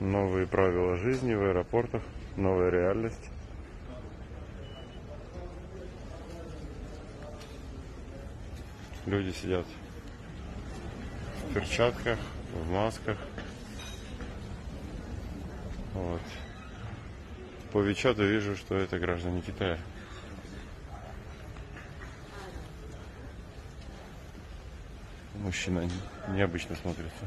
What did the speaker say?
Новые правила жизни в аэропортах, новая реальность. Люди сидят в перчатках, в масках. Вот. По Вичату вижу, что это граждане Китая. Мужчина необычно смотрится.